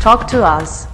Talk to us.